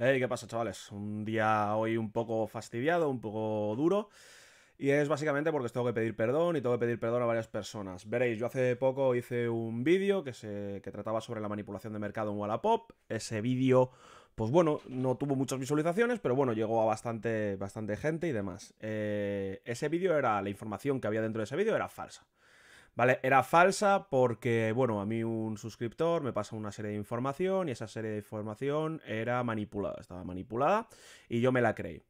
Hey, ¿qué pasa, chavales? Un día hoy un poco fastidiado, un poco duro. Y es básicamente porque os tengo que pedir perdón y tengo que pedir perdón a varias personas. Veréis, yo hace poco hice un vídeo que, se, que trataba sobre la manipulación de mercado en Wallapop. Ese vídeo, pues bueno, no tuvo muchas visualizaciones, pero bueno, llegó a bastante, bastante gente y demás. Eh, ese vídeo era, la información que había dentro de ese vídeo era falsa. ¿Vale? Era falsa porque, bueno, a mí un suscriptor me pasa una serie de información y esa serie de información era manipulada, estaba manipulada y yo me la creí.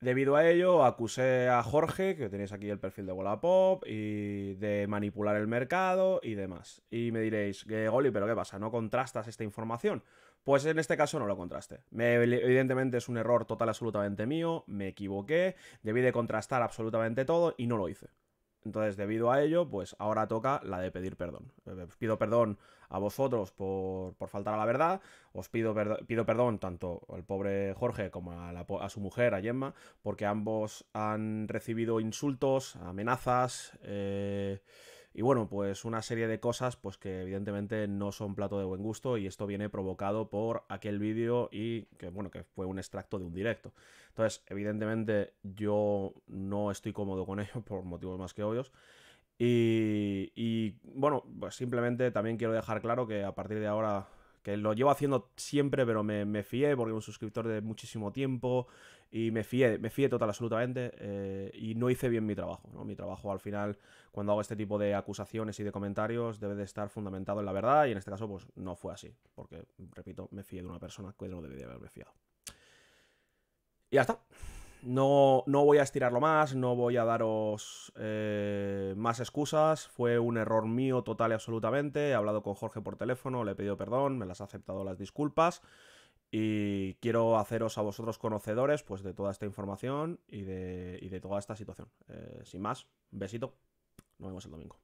Debido a ello, acusé a Jorge, que tenéis aquí el perfil de Wallapop, y de manipular el mercado y demás. Y me diréis, Goli, ¿pero qué pasa? ¿No contrastas esta información? Pues en este caso no lo contraste. evidentemente es un error total absolutamente mío, me equivoqué, debí de contrastar absolutamente todo y no lo hice. Entonces, debido a ello, pues ahora toca la de pedir perdón. Eh, os pido perdón a vosotros por, faltar a la verdad. Os pido, pido perdón tanto al pobre Jorge como a, a, su mujer, a Gemma, porque ambos han recibido insultos, amenazas. Eh, y bueno, pues una serie de cosas pues que evidentemente no son plato de buen gusto y esto viene provocado por aquel vídeo y que bueno, que fue un extracto de un directo. Entonces, evidentemente yo no estoy cómodo con ello por motivos más que obvios. Y, y bueno, pues simplemente también quiero dejar claro que a partir de ahora que lo llevo haciendo siempre, pero me, me fié porque es un suscriptor de muchísimo tiempo y me fié, me fié total absolutamente eh, y no hice bien mi trabajo. ¿no? Mi trabajo al final, cuando hago este tipo de acusaciones y de comentarios, debe de estar fundamentado en la verdad y en este caso pues no fue así, porque, repito, me fié de una persona que no debería haberme fiado. Y ya está. No, no, voy a estirarlo más, no voy a daros eh, más excusas. Fue un error mío total y absolutamente. He hablado con Jorge por teléfono, le he pedido perdón, me las ha aceptado las disculpas. Y quiero haceros a vosotros conocedores pues, de toda esta información y de, y de toda esta situación. Eh, sin más, besito. Nos vemos el domingo.